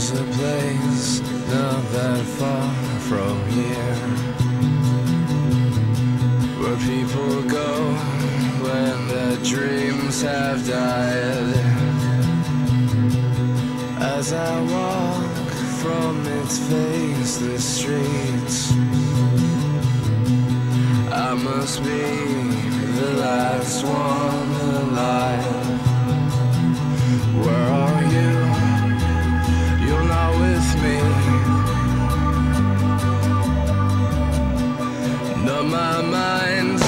There's a place not that far from here. Where people go when their dreams have died. As I walk from its faceless streets I must be the last one alive minds.